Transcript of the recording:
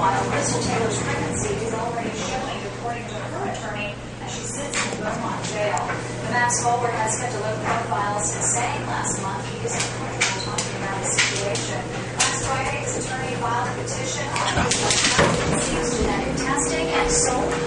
Meanwhile, Crystal Taylor's pregnancy is already showing, according to her attorney, as she sits in Beaumont jail. The masked bowler has kept a low profile since saying last month he isn't comfortable talking about the situation. Last Friday, his attorney filed a petition on the seeks genetic testing and sole